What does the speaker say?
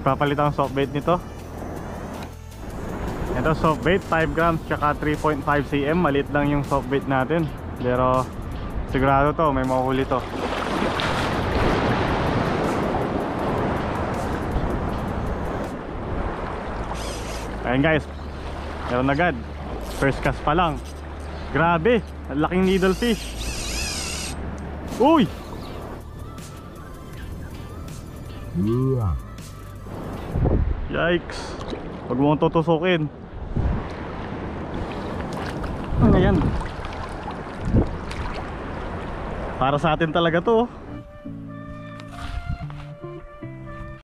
Papalit ang soft bait nito. Ito soft bait 5 grams tsaka 3.5 cm. Maliit lang yung soft bait natin. Pero sigurado to, may mahuhuli to. Ayan guys. Meron agad. First cast pa lang. Grabe, ang laking needlefish. Uy! Yikes. Huwag mo akong tutusukin. Ano yan? Para sa atin talaga to. oh.